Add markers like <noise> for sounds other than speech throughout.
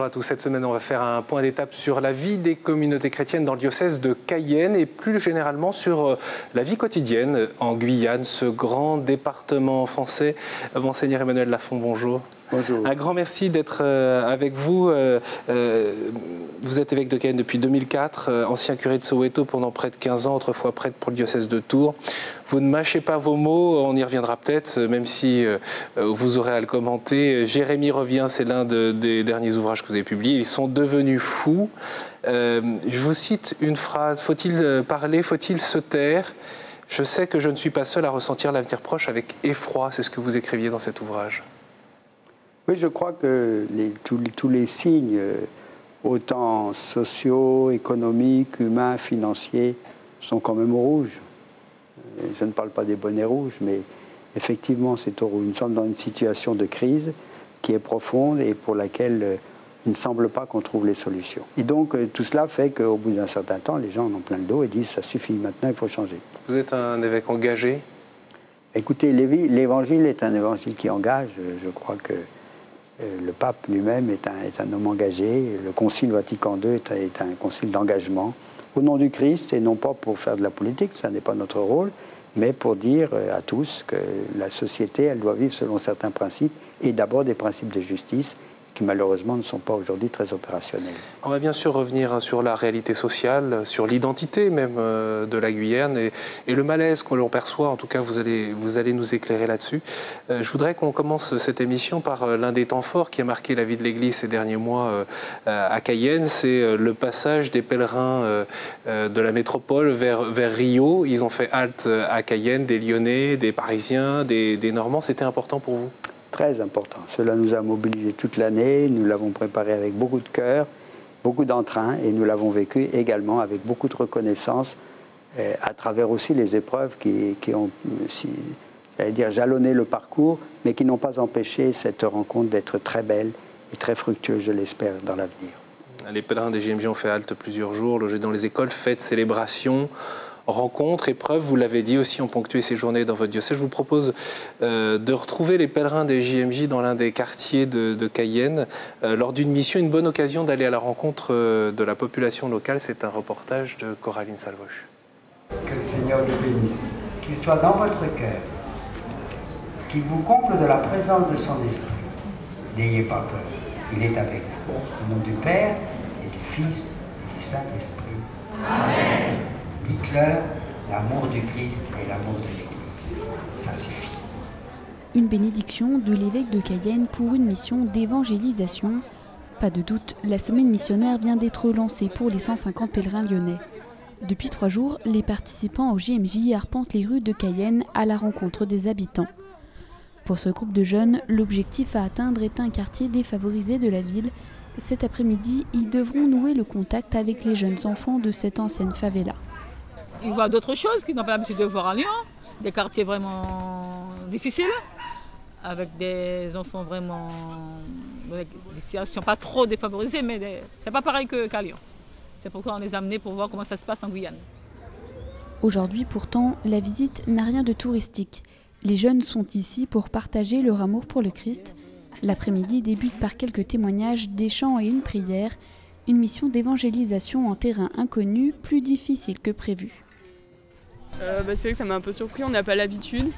Bonjour à tous. Cette semaine, on va faire un point d'étape sur la vie des communautés chrétiennes dans le diocèse de Cayenne et plus généralement sur euh, la vie quotidienne en Guyane, ce grand département français. Monseigneur Emmanuel Lafont, bonjour. Un grand merci d'être euh, avec vous. Euh, vous êtes évêque de Cayenne depuis 2004, ancien curé de Soweto pendant près de 15 ans, autrefois prêtre pour le diocèse de Tours. Vous ne mâchez pas vos mots, on y reviendra peut-être, même si vous aurez à le commenter. Jérémie revient, c'est l'un des derniers ouvrages que vous avez publiés. Ils sont devenus fous. je vous cite une phrase. Faut-il parler Faut-il se taire? Je sais que je ne suis pas seul à ressentir l'avenir proche avec effroi. C'est ce que vous écriviez dans cet ouvrage. Oui, je crois que tous, les signes, euh, autant sociaux, économiques, humains, financiers, sont quand même au rouge. Euh, je ne parle pas des bonnets rouges, mais effectivement, c'est au rouge. Nous sommes dans une situation de crise qui est profonde et pour laquelle euh, il ne semble pas qu'on trouve les solutions. Et donc, tout cela fait qu'au bout d'un certain temps, les gens en ont plein le dos et disent ça suffit, maintenant il faut changer. Vous êtes un évêque engagé? Écoutez, l'évangile est un évangile qui engage. Je crois que le pape lui-même est un, homme engagé. Le concile Vatican II est un, concile d'engagement au nom du Christ et non pas pour faire de la politique, ça n'est pas notre rôle, mais pour dire euh, à tous que la société, elle doit vivre selon certains principes et d'abord des principes de justice malheureusement ne sont pas aujourd'hui très opérationnels. On va bien sûr revenir hein, sur la réalité sociale, sur l'identité même euh, de la Guyane et, le malaise qu'on perçoit. En tout cas, vous allez, vous allez nous éclairer là-dessus. Euh, je voudrais qu'on commence cette émission par euh, l'un des temps forts qui a marqué la vie de l'Église ces derniers mois à Cayenne. C'est le passage des pèlerins de la métropole vers, Rio. Ils ont fait halte à Cayenne, des Lyonnais, des Parisiens, des Normands. C'était important pour vous? Très important. Cela nous a mobilisés toute l'année, nous l'avons préparé avec beaucoup de cœur, beaucoup d'entrain et nous l'avons vécu également avec beaucoup de reconnaissance euh, à travers aussi les épreuves qui, ont, si, dire, jalonné le parcours, mais qui n'ont pas empêché cette rencontre d'être très belle et très fructueuse, je l'espère, dans l'avenir. Les pèlerins des GMJ ont fait halte plusieurs jours, logés dans les écoles, fêtes, célébrations rencontres, épreuves, vous l'avez dit aussi, ont ponctué ces journées dans votre diocèse. Je vous propose euh, de retrouver les pèlerins des JMJ dans l'un des quartiers de, Cayenne euh, lors d'une mission, une bonne occasion d'aller à la rencontre euh, de la population locale. C'est un reportage de Coraline Salvoche. Que le Seigneur vous bénisse, qu'il soit dans votre cœur, qu'il vous comble de la présence de son esprit. N'ayez pas peur, il est avec vous. Au nom du Père et du Fils et du Saint-Esprit. Amen. Dites-leur l'amour du Christ et l'amour de l'Église. Ça suffit. Une bénédiction de l'évêque de Cayenne pour une mission d'évangélisation. Pas de doute, la semaine missionnaire vient d'être lancée pour les 150 pèlerins lyonnais. Depuis trois jours, les participants au JMJ arpentent les rues de Cayenne à la rencontre des habitants. Pour ce groupe de jeunes, l'objectif à atteindre est un quartier défavorisé de la ville. Cet après-midi, ils devront nouer le contact avec les jeunes enfants de cette ancienne favela. Ils voient d'autres choses qu'ils n'ont pas l'habitude de voir à Lyon. Des quartiers vraiment difficiles, avec des enfants vraiment. des situations pas trop défavorisées, mais c'est pas pareil qu'à Lyon. C'est pourquoi on les a amenés pour voir comment ça se passe en Guyane. Aujourd'hui, pourtant, la visite n'a rien de touristique. Les jeunes sont ici pour partager leur amour pour le Christ. L'après-midi débute par quelques témoignages, des chants et une prière, une mission d'évangélisation en terrain inconnu, plus difficile que prévu. Euh, bah, c'est vrai que ça m'a un peu surpris, on n'a pas l'habitude.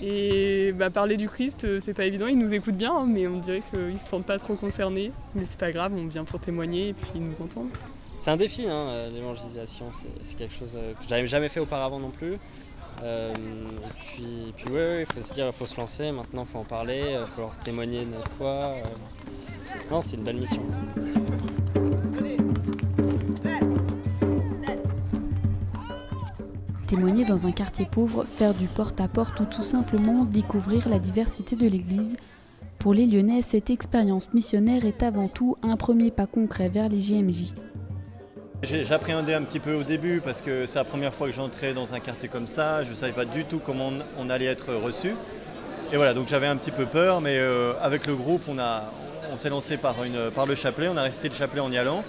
Et bah, parler du Christ, euh, c'est pas évident, ils nous écoutent bien, hein, mais on dirait qu'ils se sentent pas trop concernés. Mais c'est pas grave, on vient pour témoigner et puis ils nous entendent. C'est un défi, hein, euh, l'évangélisation, c'est quelque chose que j'avais jamais fait auparavant non plus. et puis, puis ouais, il faut se dire, il faut se lancer, maintenant il faut en parler, il faut leur témoigner une fois. Non, c'est une belle mission. Témoigner dans un quartier pauvre, faire du porte-à-porte ou tout simplement découvrir la diversité de l'Église. Pour les Lyonnais, cette expérience missionnaire est avant tout un premier pas concret vers les JMJ. J'appréhendais un petit peu au début parce que c'est la première fois que j'entrais dans un quartier comme ça. Je ne savais pas du tout comment on, allait être reçu. Et voilà, donc j'avais un petit peu peur, mais euh, avec le groupe, on, on s'est lancé par, une, par le chapelet. On a resté le chapelet en y allant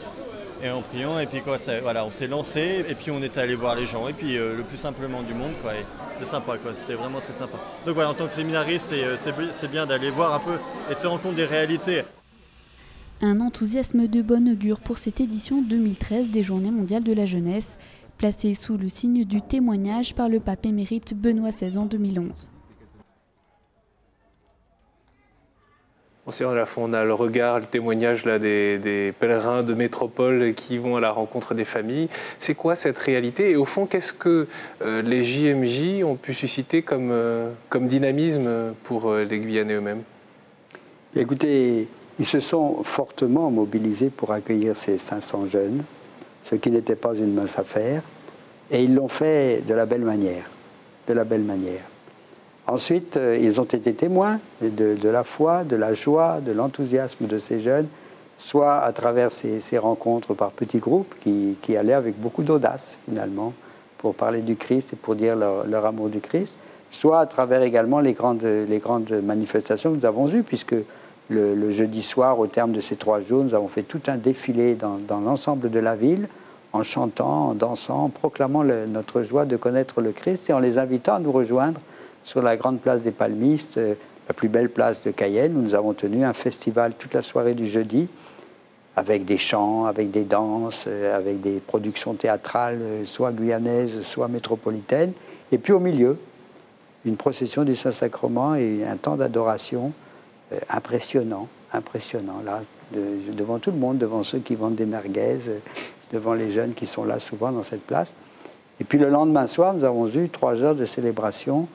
et en priant. Et puis quoi, on s'est lancé et puis on est allé voir les gens. Et puis euh, le plus simplement du monde. C'est sympa, quoi. C'était vraiment très sympa. Donc voilà, en tant que séminariste, c'est euh, bien d'aller voir un peu et de se rendre compte des réalités. Un enthousiasme de bon augure pour cette édition 2013 des Journées mondiales de la jeunesse, placée sous le signe du témoignage par le pape émérite Benoît XVI en 2011. On, a le regard, le témoignage là, des, pèlerins de métropole qui vont à la rencontre des familles. C'est quoi cette réalité? Et au fond, qu'est-ce que euh, les JMJ ont pu susciter comme, euh, dynamisme pour euh, les Guyanais eux-mêmes? Écoutez, ils se sont fortement mobilisés pour accueillir ces 500 jeunes, ce qui n'était pas une mince affaire, et ils l'ont fait de la belle manière. De la belle manière. Ensuite, euh, ils ont été témoins de, la foi, de la joie, de l'enthousiasme de ces jeunes, soit à travers ces, rencontres par petits groupes qui, allaient avec beaucoup d'audace finalement pour parler du Christ et pour dire leur, amour du Christ, soit à travers également les grandes, les grandes manifestations que nous avons eues, puisque le, jeudi soir, au terme de ces trois jours, nous avons fait tout un défilé dans, l'ensemble de la ville, en chantant, en dansant, en proclamant notre joie de connaître le Christ et en les invitant à nous rejoindre sur la grande place des Palmistes, euh, la plus belle place de Cayenne, où nous avons tenu un festival toute la soirée du jeudi, avec des chants, avec des danses, euh, avec des productions théâtrales, euh, soit guyanaises, soit métropolitaines. Et puis au milieu, une procession du Saint-Sacrement et un temps d'adoration impressionnant, impressionnant, là, devant tout le monde, devant ceux qui vendent des merguez, devant les jeunes qui sont là souvent dans cette place. Et puis le lendemain soir, nous avons eu trois heures de célébration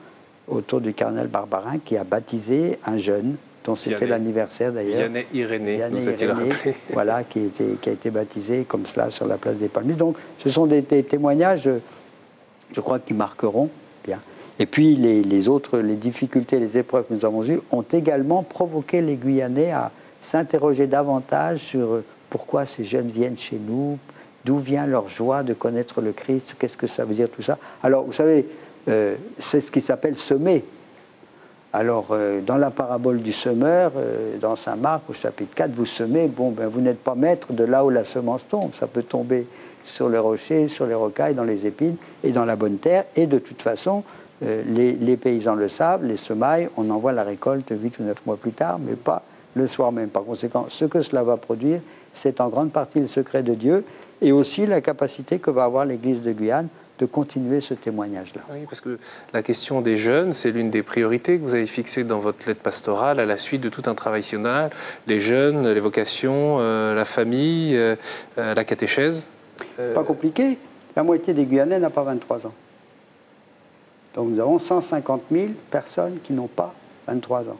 autour du cardinal Barbarin qui a baptisé un jeune dont c'était l'anniversaire d'ailleurs. Vianney Irénée, nous a-t-il rappelé <laughs> Voilà, qui, était, qui, a été baptisé comme cela sur la place des Palmiers. Donc ce sont des, témoignages, je crois, qui marqueront bien. Et puis les, les, autres, les difficultés, les épreuves que nous avons eues ont également provoqué les Guyanais à s'interroger davantage sur pourquoi ces jeunes viennent chez nous, d'où vient leur joie de connaître le Christ, qu'est-ce que ça veut dire tout ça. Alors vous savez, euh, c'est ce qui s'appelle semer. Alors, euh, dans la parabole du semeur, euh, dans Saint Marc, au chapitre 4, vous semez, bon, ben, vous n'êtes pas maître de là où la semence tombe. Ça peut tomber sur les rochers, sur les rocailles, dans les épines et dans la bonne terre. Et de toute façon, les, les, paysans le savent, les semailles, on envoie la récolte 8 ou 9 mois plus tard, mais pas le soir même. Par conséquent, ce que cela va produire, c'est en grande partie le secret de Dieu et aussi la capacité que va avoir l'Église de Guyane de continuer ce témoignage-là. Oui, parce que la question des jeunes, c'est l'une des priorités que vous avez fixées dans votre lettre pastorale à la suite de tout un travail national. Les jeunes, les vocations, euh, la famille, euh, euh, la catéchèse. Pas compliqué. La moitié des Guyanais n'a pas 23 ans. Donc nous avons 150 000 personnes qui n'ont pas 23 ans.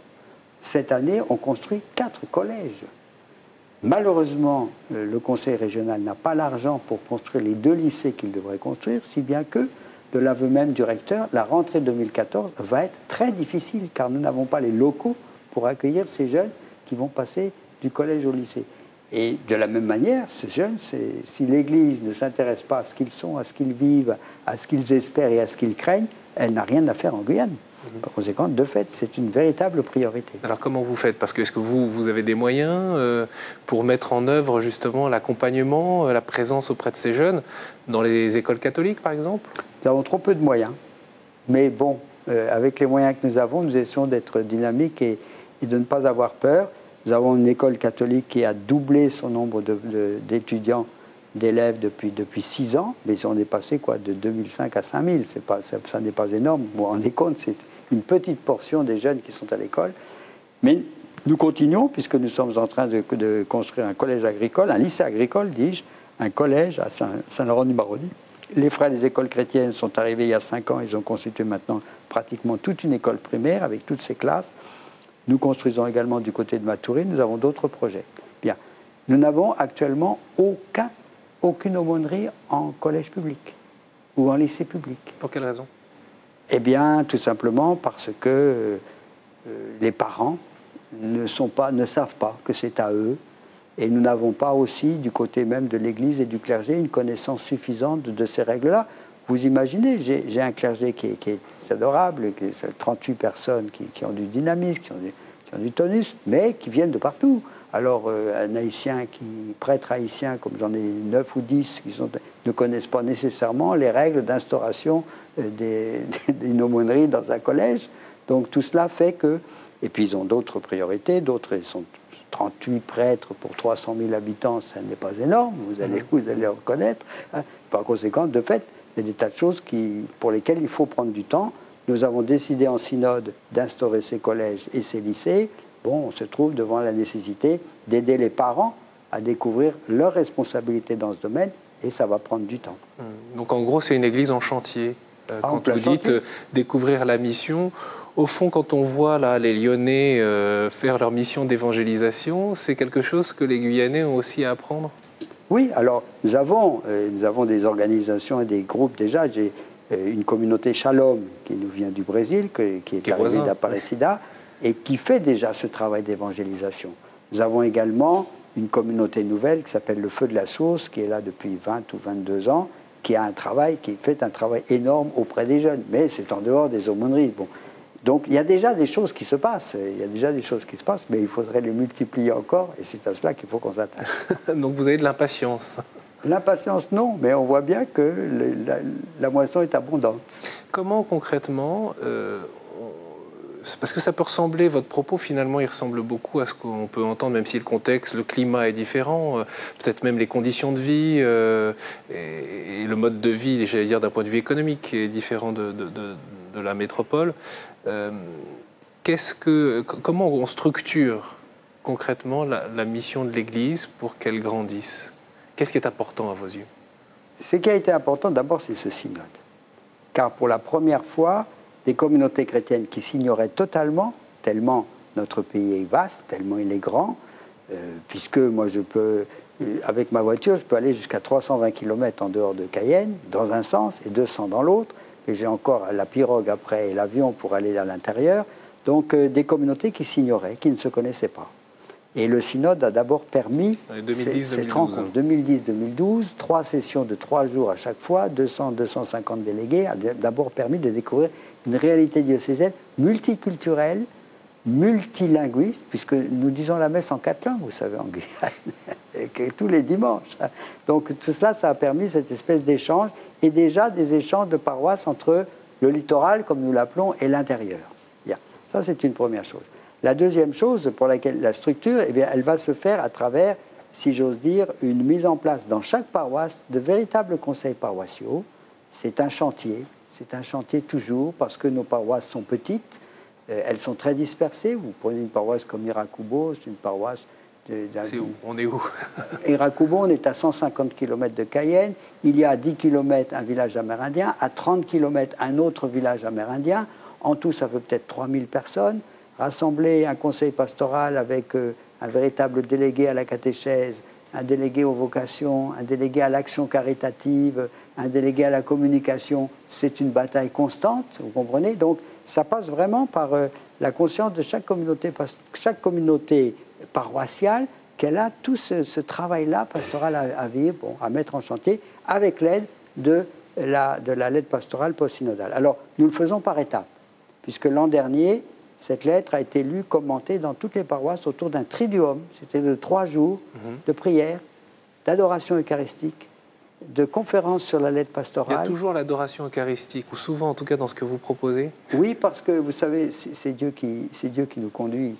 Cette année, on construit quatre collèges. Malheureusement, le conseil régional n'a pas l'argent pour construire les deux lycées qu'il devrait construire, si bien que, de l'aveu même du recteur, la rentrée 2014 va être très difficile car nous n'avons pas les locaux pour accueillir ces jeunes qui vont passer du collège au lycée. Et de la même manière, ces jeunes, si l'Église ne s'intéresse pas à ce qu'ils sont, à ce qu'ils vivent, à ce qu'ils espèrent et à ce qu'ils craignent, elle n'a rien à faire en Guyane. Par conséquent, de fait, c'est une véritable priorité. Alors comment vous faites? Parce que est-ce que vous, vous avez des moyens euh, pour mettre en œuvre justement l'accompagnement, euh, la présence auprès de ces jeunes dans les écoles catholiques, par exemple? Nous avons trop peu de moyens. Mais bon, euh, avec les moyens que nous avons, nous essayons d'être dynamiques et, de ne pas avoir peur. Nous avons une école catholique qui a doublé son nombre d'étudiants d'élèves depuis, depuis six ans, mais on est passé quoi, de 2005 à 5000. Pas, ça, n'est pas énorme. Bon, on est compte, c'est une petite portion des jeunes qui sont à l'école. Mais nous continuons, puisque nous sommes en train de, construire un collège agricole, un lycée agricole, dis-je, un collège à Saint-Laurent-du-Maroni. Les frères des écoles chrétiennes sont arrivés il y a cinq ans, ils ont constitué maintenant pratiquement toute une école primaire avec toutes ses classes. Nous construisons également du côté de Matoury, nous avons d'autres projets. Bien, nous n'avons actuellement aucun, aucune aumônerie en collège public ou en lycée public. Pour quelle raison? Eh bien, tout simplement parce que euh, les parents ne, sont pas, ne savent pas que c'est à eux. Et nous n'avons pas aussi, du côté même de l'Église et du clergé, une connaissance suffisante de ces règles-là. Vous imaginez, j'ai un clergé qui est, adorable, qui est 38 personnes qui, ont du dynamisme, qui ont du, qui ont du, tonus, mais qui viennent de partout. Alors, euh, un haïtien qui, prêtre haïtien, comme j'en ai 9 ou 10, qui sont, ne connaissent pas nécessairement les règles d'instauration des, <laughs> des, aumôneries dans un collège. Donc tout cela fait que, et puis ils ont d'autres priorités, d'autres sont 38 prêtres pour 300 000 habitants, ça n'est pas énorme, vous allez, vous allez reconnaître. Hein. Par conséquent, de fait, il y a des tas de choses qui, pour lesquelles il faut prendre du temps. Nous avons décidé en synode d'instaurer ces collèges et ces lycées. Bon, on se trouve devant la nécessité d'aider les parents à découvrir leurs responsabilités dans ce domaine et ça va prendre du temps. Mmh. Donc en gros, c'est une église en chantier. Euh, Ah, quand vous dites euh, découvrir la mission, au fond, quand on voit là, les Lyonnais euh, faire leur mission d'évangélisation, c'est quelque chose que les Guyanais ont aussi à apprendre? Oui, alors nous avons, nous avons des organisations et des groupes déjà. J'ai une communauté Shalom qui nous vient du Brésil, que- qui est arrivée d'Aparecida et qui fait déjà ce travail d'évangélisation. Nous avons également une communauté nouvelle qui s'appelle le Feu de la Source, qui est là depuis 20 ou 22 ans, qui a un travail, qui fait un travail énorme auprès des jeunes, mais c'est en dehors des aumôneries. Bon. Donc il y a déjà des choses qui se passent, il y a déjà des choses qui se passent, mais il faudrait les multiplier encore, et c'est à cela qu'il faut qu'on s'attaque. <laughs> Donc vous avez de l'impatience. L'impatience, non, mais on voit bien que le- la, la moisson est abondante. Comment concrètement, euh, parce que ça peut ressembler, votre propos finalement, il ressemble beaucoup à ce qu'on peut entendre, même si le contexte, le climat est différent, euh, peut-être même les conditions de vie euh, et, le mode de vie, j'allais dire d'un point de vue économique, est différent de, la métropole. Euh, comment on structure concrètement la mission de l'Église pour qu'elle grandisse? Qu'est-ce qui est important à vos yeux? Ce qui a été important d'abord, c'est ce synode. Car pour la première fois, des communautés chrétiennes qui s'ignoraient totalement, tellement notre pays est vaste, tellement il est grand, euh, puisque moi je peux, euh, avec ma voiture, je peux aller jusqu'à 320 km en dehors de Cayenne, dans un sens, et 200 dans l'autre, et j'ai encore la pirogue après et l'avion pour aller à l'intérieur. Donc euh, des communautés qui s'ignoraient, qui ne se connaissaient pas. Et le synode a d'abord permis Ouais, ces- 2010-2012, cette rencontre. hein. 2010-2012, trois sessions de trois jours à chaque fois, 200-250 délégués, a d'abord permis de découvrir une réalité diocésaine multiculturelle, multilinguiste, puisque nous disons la messe en quatre langues, vous savez, en Guyane, <laughs> tous les dimanches. Donc tout cela, ça a permis cette espèce d'échange, et déjà des échanges de paroisses entre le littoral, comme nous l'appelons, et l'intérieur. Ça c'est une première chose. La deuxième chose pour laquelle la structure, eh bien, elle va se faire à travers, si j'ose dire, une mise en place dans chaque paroisse de véritables conseils paroissiaux. C'est un chantier, c'est un chantier toujours parce que nos paroisses sont petites, euh, elles sont très dispersées. Vous prenez une paroisse comme Irakubo, c'est une paroisse C'est où? On est où? <laughs> Irakubo, on est à 150 km de Cayenne. Il y a à 10 km un village amérindien, à 30 km un autre village amérindien. En tout, ça fait peut-être 3000 personnes. Rassembler un conseil pastoral avec euh, un véritable délégué à la catéchèse, un délégué aux vocations, un délégué à l'action caritative, un délégué à la communication, c'est une bataille constante, vous comprenez Donc, ça passe vraiment par euh, la conscience de chaque communauté, chaque communauté paroissiale qu'elle a tout ce, ce travail-là pastoral à, à vivre, bon, à mettre en chantier, avec l'aide de la, de la lettre pastorale post-synodale. Alors, nous le faisons par étapes, puisque l'an dernier, cette lettre a été lue, commentée dans toutes les paroisses autour d'un triduum. C'était de trois jours de prière, d'adoration eucharistique, de conférences sur la lettre Il y a pastorale. toujours l'adoration eucharistique, ou souvent en tout cas dans ce que vous proposez. Oui, parce que vous savez, c'est Dieu qui, Dieu qui nous conduit.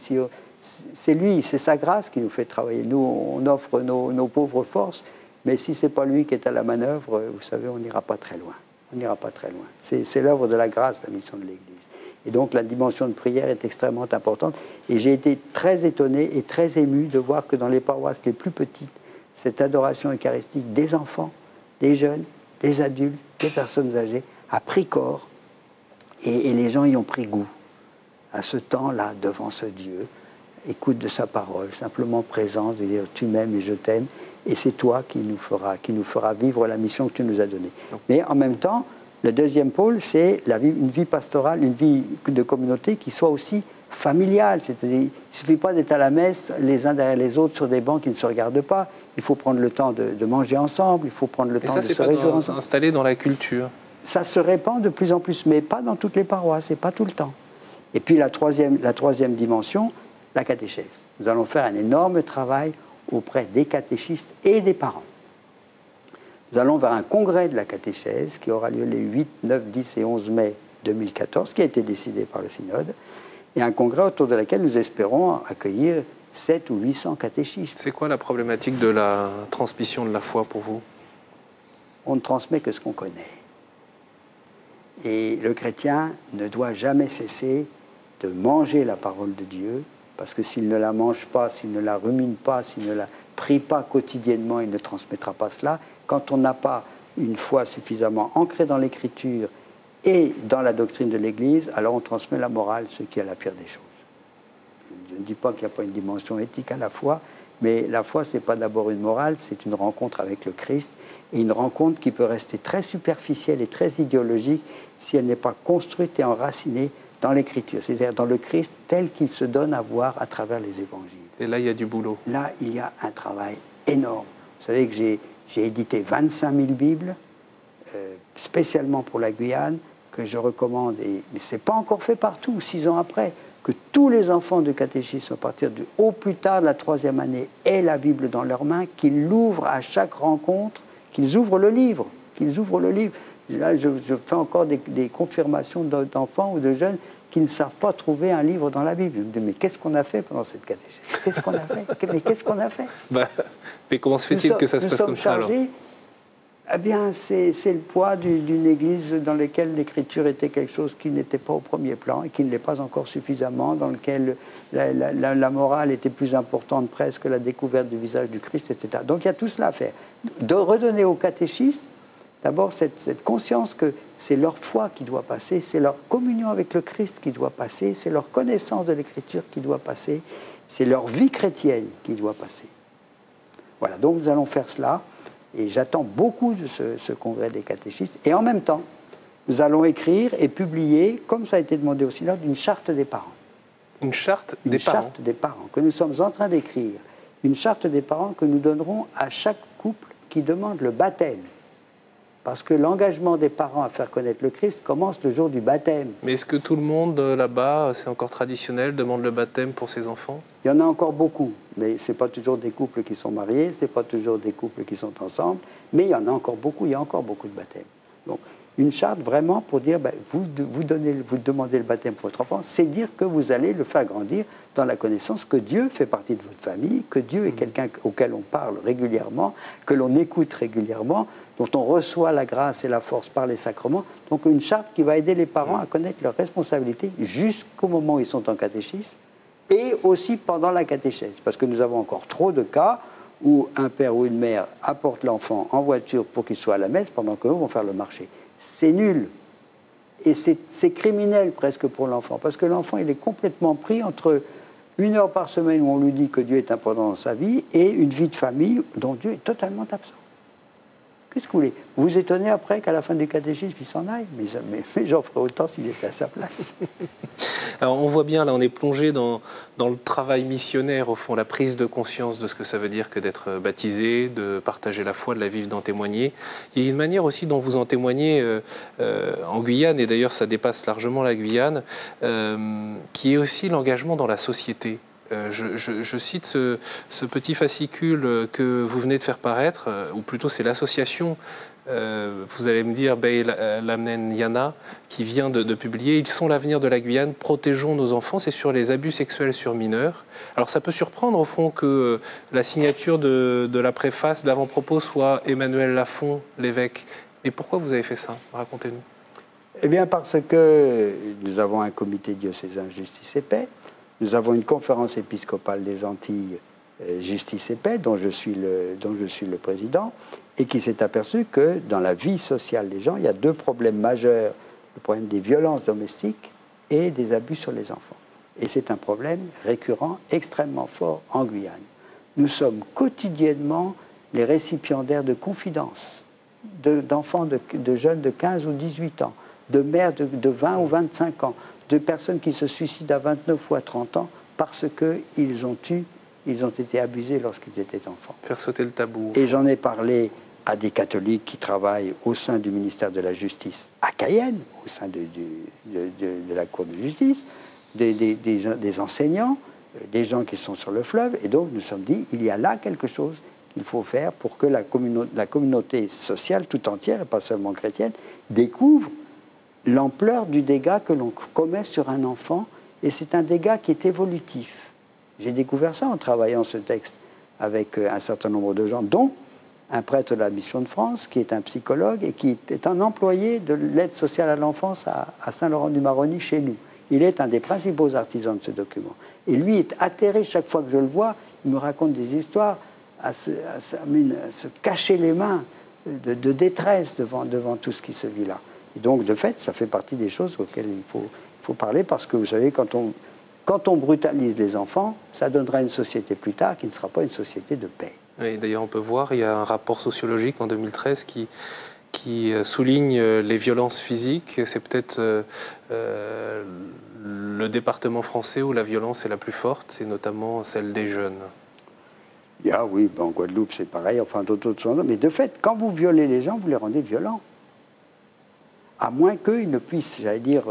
C'est lui, c'est sa grâce qui nous fait travailler. Nous, on offre nos, nos pauvres forces, mais si c'est pas lui qui est à la manœuvre, vous savez, on n'ira pas très loin. On n'ira pas très loin. C'est c'est l'œuvre de la grâce, la mission de l'Église. Et donc la dimension de prière est extrêmement importante. Et j'ai été très étonné et très ému de voir que dans les paroisses les plus petites, cette adoration eucharistique des enfants, des jeunes, des adultes, des personnes âgées a pris corps et, et les gens y ont pris goût à ce temps-là devant ce Dieu, écoute de sa parole, simplement présence, de dire tu m'aimes et je t'aime, et c'est toi qui nous fera, qui nous fera vivre la mission que tu nous as donnée. Mais en même temps, le deuxième pôle, c'est une vie pastorale, une vie de communauté qui soit aussi familiale. C'est-à-dire, il ne suffit pas d'être à la messe les uns derrière les autres sur des bancs qui ne se regardent pas. Il faut prendre le temps de, de manger ensemble, il faut prendre le Et temps ça, de se réjouir dans- ensemble installé dans la culture. ça se répand de plus en plus, mais pas dans toutes les paroisses et pas tout le temps. Et puis la troisième, la troisième dimension, la catéchèse. Nous allons faire un énorme travail auprès des catéchistes et des parents. Nous allons vers un congrès de la catéchèse qui aura lieu les 8, 9, 10 et 11 mai 2014, qui a été décidé par le synode, et un congrès autour de laquelle nous espérons accueillir 7 ou 800 catéchistes. C'est quoi la problématique de la transmission de la foi pour vous? On ne transmet que ce qu'on connaît. Et le chrétien ne doit jamais cesser de manger la parole de Dieu, parce que s'il ne la mange pas, s'il ne la rumine pas, s'il ne la prie pas quotidiennement, il ne transmettra pas cela. Quand on n'a pas une foi suffisamment ancrée dans l'écriture et dans la doctrine de l'Église, alors on transmet la morale, ce qui est la pire des choses. Je ne dis pas qu'il n'y a pas une dimension éthique à la foi, mais la foi, ce n'est pas d'abord une morale, c'est une rencontre avec le Christ, et une rencontre qui peut rester très superficielle et très idéologique si elle n'est pas construite et enracinée dans l'écriture, c'est-à-dire dans le Christ tel qu'il se donne à voir à travers les évangiles. Et là, il y a du boulot. Là, il y a un travail énorme. Vous savez que j'ai édité 25 000 Bibles, euh, spécialement pour la Guyane, que je recommande, et, mais ce n'est pas encore fait partout, six ans après, que tous les enfants de catéchisme, à partir du au plus tard de la troisième année, aient la Bible dans leurs mains, qu'ils l'ouvrent à chaque rencontre, qu'ils ouvrent le livre, qu'ils ouvrent le livre. Là, je, fais encore des, confirmations d'enfants ou de jeunes qui ne savent pas trouver un livre dans la Bible. Je me dis, mais qu'est-ce qu'on a fait pendant cette catéchèse Qu'est-ce qu'on a fait? Mais qu'est-ce qu'on a fait? Bah, Mais comment se fait-il que ça se passe comme ça alors? Eh bien, c'est le poids d'une église dans laquelle l'écriture était quelque chose qui n'était pas au premier plan et qui ne l'est pas encore suffisamment, dans lequel la, morale était plus importante presque que la découverte du visage du Christ, etc. Donc il y a tout cela à faire. Redonner aux catéchistes D'abord, cette, conscience que c'est leur foi qui doit passer, c'est leur communion avec le Christ qui doit passer, c'est leur connaissance de l'Écriture qui doit passer, c'est leur vie chrétienne qui doit passer. Voilà, donc nous allons faire cela, et j'attends beaucoup de ce, congrès des catéchistes. Et en même temps, nous allons écrire et publier, comme ça a été demandé aussi là, une charte des parents. Une charte des une charte des parents que nous sommes en train d'écrire. Une charte des parents que nous donnerons à chaque couple qui demande le baptême. Parce que l'engagement des parents à faire connaître le Christ commence le jour du baptême. Mais est-ce que tout le monde euh, là-bas, c'est encore traditionnel, demande le baptême pour ses enfants? Il y en a encore beaucoup, mais ce n'est pas toujours des couples qui sont mariés, ce n'est pas toujours des couples qui sont ensemble, mais il y en a encore beaucoup, il y a encore beaucoup de baptêmes. Donc, une charte vraiment pour dire, ben, vous, vous, donnez, vous demandez le baptême pour votre enfant, c'est dire que vous allez le faire grandir dans la connaissance que Dieu fait partie de votre famille, que Dieu est mmh. quelqu'un auquel on parle régulièrement, que l'on écoute régulièrement, dont on reçoit la grâce et la force par les sacrements. Donc une charte qui va aider les parents à connaître leurs responsabilités jusqu'au moment où ils sont en catéchisme et aussi pendant la catéchèse. Parce que nous avons encore trop de cas où un père ou une mère apporte l'enfant en voiture pour qu'il soit à la messe pendant qu'eux vont faire le marché. C'est nul. Et c'est criminel presque pour l'enfant. Parce que l'enfant, il est complètement pris entre une heure par semaine où on lui dit que Dieu est important dans sa vie et une vie de famille dont Dieu est totalement absent. Qu'est-ce que vous voulez? Vous vous étonnez après qu'à la fin du catéchisme, il s'en aille? Mais, j'en ferais autant s'il était à sa place. <laughs> Alors on voit bien, là, on est plongé dans, dans, le travail missionnaire, au fond, la prise de conscience de ce que ça veut dire que d'être baptisé, de partager la foi, de la vivre, d'en témoigner. Il y a une manière aussi dont vous en témoignez euh, euh, en Guyane, et d'ailleurs ça dépasse largement la Guyane, euh, qui est aussi l'engagement dans la société. Euh, je, cite ce, petit fascicule que vous venez de faire paraître, euh, ou plutôt c'est l'association, euh, vous allez me dire, Lamnen Yana, qui vient de, publier Ils sont l'avenir de la Guyane, protégeons nos enfants. C'est sur les abus sexuels sur mineurs. Alors ça peut surprendre au fond que la signature de, la préface d'avant-propos soit Emmanuel Lafont, l'évêque. Mais pourquoi vous avez fait ça? Racontez-nous. Eh bien parce que nous avons un comité diocésain justice et paix nous avons une conférence épiscopale des Antilles euh, Justice et Paix, dont je suis le, président, et qui s'est aperçu que dans la vie sociale des gens, il y a deux problèmes majeurs. Le problème des violences domestiques et des abus sur les enfants. Et c'est un problème récurrent, extrêmement fort en Guyane. Nous sommes quotidiennement les récipiendaires de confidences d'enfants, de, jeunes de 15 ou 18 ans, de mères de 20 ou 25 ans, de personnes qui se suicident à 29 ou à 30 ans parce qu'ils ont eu, ils ont été abusés lorsqu'ils étaient enfants. Faire sauter le tabou. Et j'en ai parlé à des catholiques qui travaillent au sein du ministère de la Justice à Cayenne, au sein de, la Cour de justice, des, des, enseignants, euh, des gens qui sont sur le fleuve. Et donc nous sommes dit, il y a là quelque chose qu'il faut faire pour que la, la communauté sociale tout entière, et pas seulement chrétienne, découvre l'ampleur du dégât que l'on commet sur un enfant, et c'est un dégât qui est évolutif. J'ai découvert ça en travaillant ce texte avec euh, un certain nombre de gens, dont un prêtre de la Mission de France, qui est un psychologue et qui est un employé de l'aide sociale à l'enfance à, Saint-Laurent-du-Maroni chez nous. Il est un des principaux artisans de ce document. Et lui est atterré chaque fois que je le vois. Il me raconte des histoires à se, cacher les mains de, détresse devant, devant tout ce qui se vit là. Et donc, de fait, ça fait partie des choses auxquelles il faut, faut parler parce que vous savez, quand on, quand on brutalise les enfants, ça donnera une société plus tard qui ne sera pas une société de paix. Oui, D'ailleurs, on peut voir, il y a un rapport sociologique en 2013 qui, qui euh, souligne euh, les violences physiques. C'est peut-être euh, le département français où la violence est la plus forte, et notamment celle des jeunes. Ah oui, ben, en Guadeloupe c'est pareil, enfin d'autres choses. Mais de fait, quand vous violez les gens, vous les rendez violents. À moins qu'ils ne puissent, j'allais dire,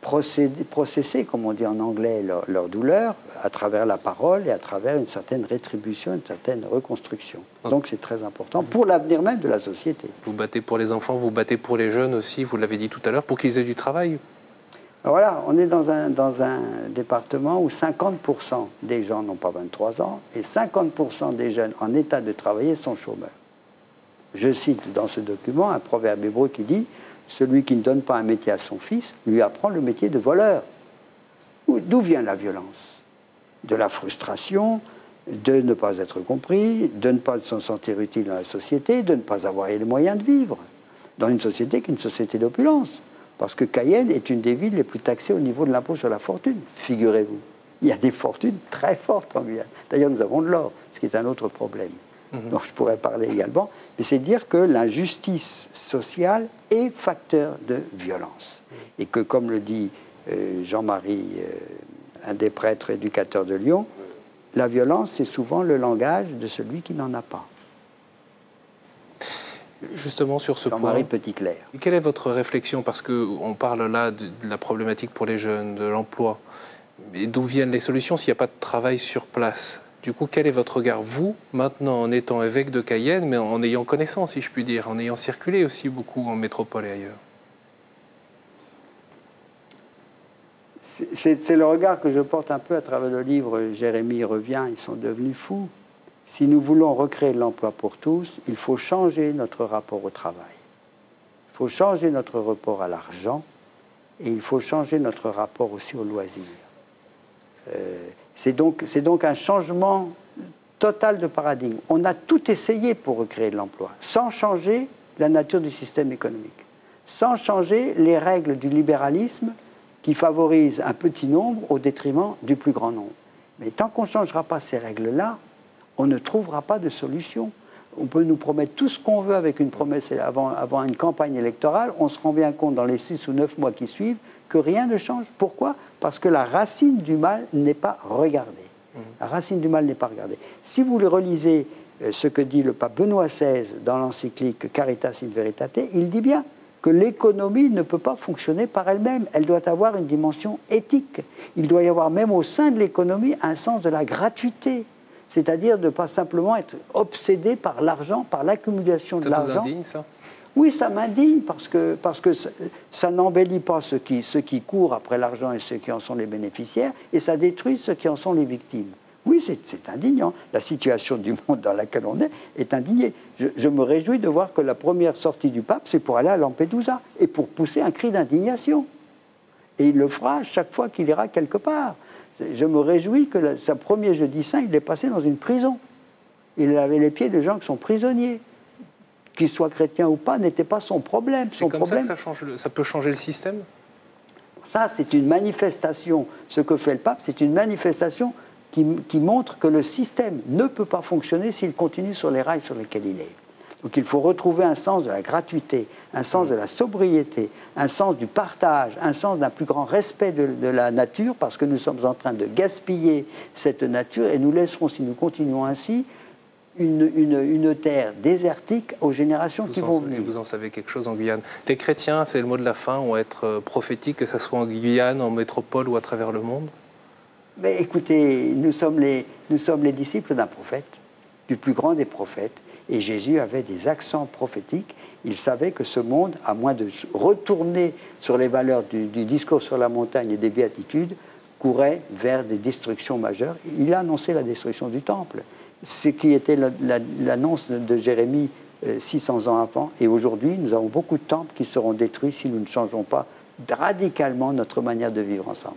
procéder, processer, comme on dit en anglais, leur, douleur à travers la parole et à travers une certaine rétribution, une certaine reconstruction. Donc c'est très important pour l'avenir même de la société. Vous battez pour les enfants, vous battez pour les jeunes aussi, vous l'avez dit tout à l'heure, pour qu'ils aient du travail. voilà, on est dans un, dans un département où 50% des gens n'ont pas 23 ans et 50% des jeunes en état de travailler sont chômeurs. Je cite dans ce document un proverbe hébreu qui dit celui qui ne donne pas un métier à son fils lui apprend le métier de voleur. D'où vient la violence? De la frustration, de ne pas être compris, de ne pas se sentir utile dans la société, de ne pas avoir les moyens de vivre dans une société qui est une société d'opulence. Parce que Cayenne est une des villes les plus taxées au niveau de l'impôt sur la fortune, figurez-vous. Il y a des fortunes très fortes en Guyane. D'ailleurs, nous avons de l'or, ce qui est un autre problème. Mhm. dont je pourrais parler également, mais c'est dire que l'injustice sociale est facteur de violence. Et que, comme le dit euh, Jean-Marie, euh, un des prêtres éducateurs de Lyon, la violence, c'est souvent le langage de celui qui n'en a pas. Justement sur ce point, Jean-Marie Petit-Clair. Quelle est votre réflexion? Parce qu'on parle là de, de, la problématique pour les jeunes, de l'emploi. Mais d'où viennent les solutions s'il n'y a pas de travail sur place? Du coup, quel est votre regard, vous, maintenant, en étant évêque de Cayenne, mais en ayant connaissance, si je puis dire, en ayant circulé aussi beaucoup en métropole et ailleurs? C'est le regard que je porte un peu à travers le livre Jérémie revient, ils sont devenus fous. Si nous voulons recréer l'emploi pour tous, il faut changer notre rapport au travail. Il faut changer notre rapport à l'argent et il faut changer notre rapport aussi au loisir. Euh, c'est donc, donc un changement total de paradigme. On a tout essayé pour recréer de l'emploi, sans changer la nature du système économique, sans changer les règles du libéralisme qui favorise un petit nombre au détriment du plus grand nombre. Mais tant qu'on ne changera pas ces règles-là, on ne trouvera pas de solution. On peut nous promettre tout ce qu'on veut avec une promesse avant, avant une campagne électorale. On se rend bien compte dans les six ou neuf mois qui suivent que rien ne change. Pourquoi? Parce que la racine du mal n'est pas regardée. Mmh. La racine du mal n'est pas regardée. Si vous le relisez euh, ce que dit le pape Benoît XVI dans l'encyclique Caritas in Veritate, il dit bien que l'économie ne peut pas fonctionner par elle-même. Elle doit avoir une dimension éthique. Il doit y avoir même au sein de l'économie un sens de la gratuité. C'est-à-dire de ne pas simplement être obsédé par l'argent, par l'accumulation de l'argent. Ça vous indigne, ça? Oui, ça m'indigne parce que, ça, n'embellit pas ceux qui, ceux courent après l'argent et ceux qui en sont les bénéficiaires, et ça détruit ceux qui en sont les victimes. Oui, c'est indignant. La situation du monde dans laquelle on est est indignée. Je, me réjouis de voir que la première sortie du pape, c'est pour aller à Lampedusa et pour pousser un cri d'indignation. Et il le fera chaque fois qu'il ira quelque part. Je me réjouis que sa premier jeudi saint, il est passé dans une prison. Il avait les pieds de gens qui sont prisonniers qu'il soit chrétien ou pas, n'était pas son problème. C'est comme ça que ça, change ça peut changer le système? Ça, c'est une manifestation. Ce que fait le pape, c'est une manifestation qui, montre que le système ne peut pas fonctionner s'il continue sur les rails sur lesquels il est. Donc il faut retrouver un sens de la gratuité, un sens de la sobriété, un sens du partage, un sens d'un plus grand respect de, de, la nature, parce que nous sommes en train de gaspiller cette nature et nous laisserons, si nous continuons ainsi, une, terre désertique aux générations qui vont venir. Vous en savez quelque chose en Guyane. Les chrétiens, c'est le mot de la fin, vont être euh, prophétiques, que ce soit en Guyane, en métropole ou à travers le monde? Mais écoutez, nous sommes les, nous sommes les disciples d'un prophète, du plus grand des prophètes, et Jésus avait des accents prophétiques. Il savait que ce monde, à moins de retourner sur les valeurs du, du discours sur la montagne et des béatitudes, courait vers des destructions majeures. Il a annoncé la destruction du temple, ce qui était l'annonce de Jérémie 600 ans avant. Et aujourd'hui, nous avons beaucoup de temples qui seront détruits si nous ne changeons pas radicalement notre manière de vivre ensemble.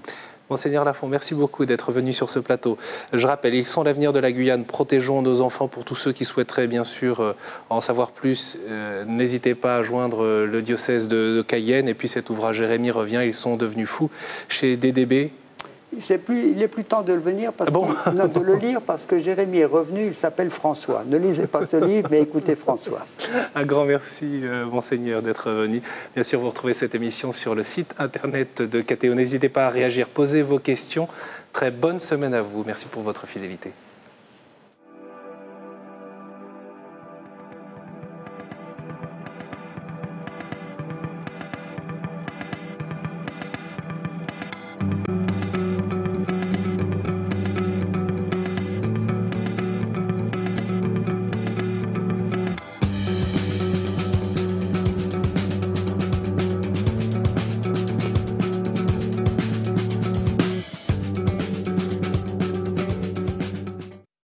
Monseigneur Lafont, merci beaucoup d'être venu sur ce plateau. Je rappelle, ils sont l'avenir de la Guyane. Protégeons nos enfants pour tous ceux qui souhaiteraient bien sûr euh, en savoir plus. Euh, n'hésitez pas à joindre euh, le diocèse de Cayenne. Et puis cet ouvrage Jérémie revient, ils sont devenus fous chez DDB plus, il est plus temps de le, venir parce ah de le lire parce que Jérémie est revenu, il s'appelle François. Ne lisez pas ce livre, mais écoutez François. <laughs> Un grand merci, euh, Monseigneur, d'être venu. Bien sûr, vous retrouvez cette émission sur le site internet de KTO. N'hésitez pas à réagir, posez vos questions. Très bonne semaine à vous. Merci pour votre fidélité.